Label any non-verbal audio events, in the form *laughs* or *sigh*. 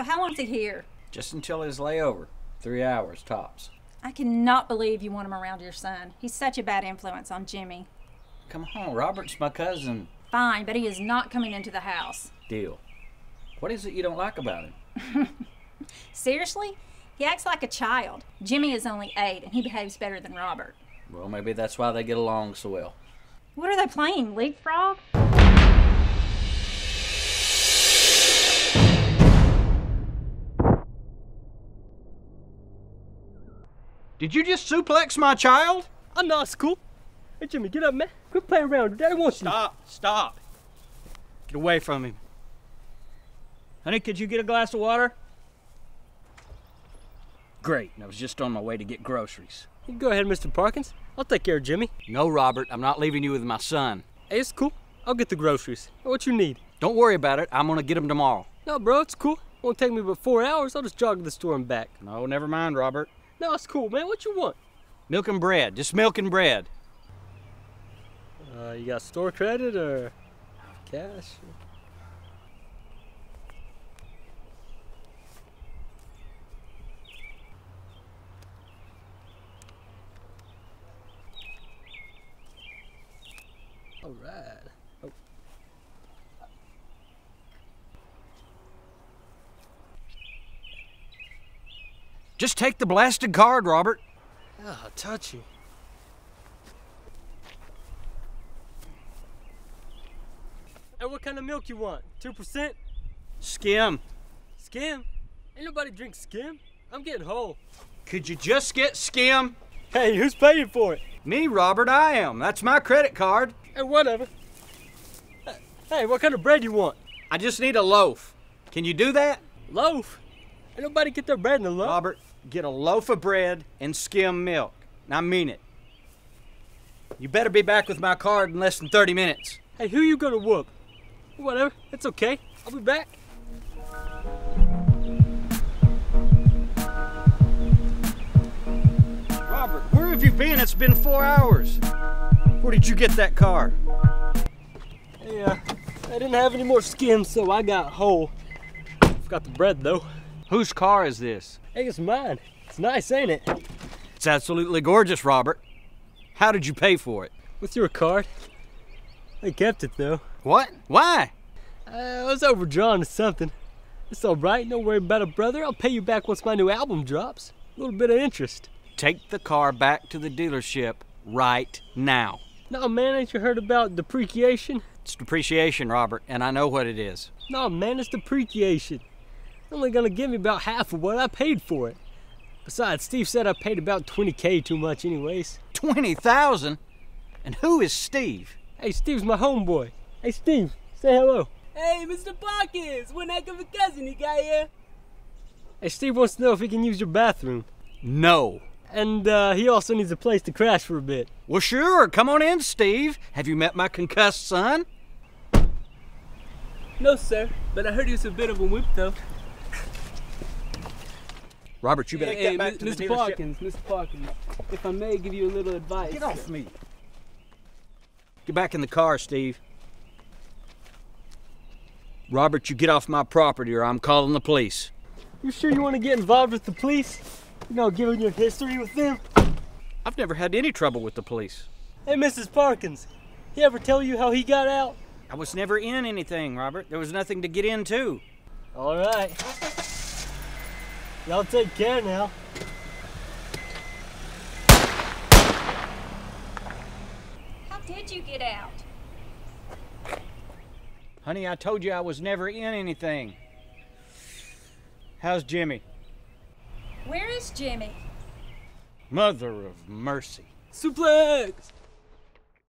So how long's he here? Just until his layover. Three hours, tops. I cannot believe you want him around your son. He's such a bad influence on Jimmy. Come on, Robert's my cousin. Fine, but he is not coming into the house. Deal. What is it you don't like about him? *laughs* Seriously? He acts like a child. Jimmy is only eight, and he behaves better than Robert. Well, maybe that's why they get along so well. What are they playing? Leapfrog? Did you just suplex my child? I know it's cool. Hey Jimmy, get up, man. Quit playing around. Daddy wants you. Stop, stop. Get away from him. Honey, could you get a glass of water? Great, I was just on my way to get groceries. You go ahead, Mr. Parkins. I'll take care of Jimmy. No, Robert, I'm not leaving you with my son. Hey, it's cool. I'll get the groceries. What you need? Don't worry about it. I'm gonna get them tomorrow. No, bro, it's cool. Won't take me but four hours. I'll just jog to the store and back. No, never mind, Robert. No, it's cool, man. What you want? Milk and bread. Just milk and bread. Uh, you got store credit or cash? All right. Oh. Just take the blasted card, Robert. Ah, touchy. Hey, what kind of milk you want? 2%? Skim. Skim? Ain't nobody drink skim. I'm getting whole. Could you just get skim? Hey, who's paying for it? Me, Robert, I am. That's my credit card. Hey, whatever. Hey, what kind of bread you want? I just need a loaf. Can you do that? Loaf? Ain't nobody get their bread in the loaf. Robert, get a loaf of bread and skim milk. And I mean it. You better be back with my card in less than 30 minutes. Hey, who you gonna whoop? Whatever, it's okay. I'll be back. Robert, where have you been? It's been four hours. Where did you get that car? Uh, I didn't have any more skim, so I got whole. Forgot the bread, though. Whose car is this? Hey, it's mine. It's nice, ain't it? It's absolutely gorgeous, Robert. How did you pay for it? With your card. They kept it, though. What? Why? Uh, I was overdrawn to something. It's all right. Don't worry about it, brother. I'll pay you back once my new album drops. A little bit of interest. Take the car back to the dealership right now. No, man, ain't you heard about depreciation? It's depreciation, Robert, and I know what it is. No, man, it's depreciation. They're only gonna give me about half of what I paid for it. Besides, Steve said I paid about 20k too much anyways. 20,000? And who is Steve? Hey, Steve's my homeboy. Hey, Steve, say hello. Hey, Mr. Parkins, one heck of a cousin you got here. Hey, Steve wants to know if he can use your bathroom. No. And uh, he also needs a place to crash for a bit. Well, sure. Come on in, Steve. Have you met my concussed son? No, sir, but I heard he was a bit of a wimp, though. Robert, you better Hey, Mi- Mr. Parkins, Mr. Parkins, if I may give you a little advice. Get off me. Get back in the car, Steve. Robert, you get off my property or I'm calling the police. You sure you want to get involved with the police? You know, given your history with them? I've never had any trouble with the police. Hey, Mrs. Parkins, he ever tell you how he got out? I was never in anything, Robert. There was nothing to get into. All right. Y'all take care now. How did you get out? Honey, I told you I was never in anything. How's Jimmy? Where is Jimmy? Mother of mercy. Suplex!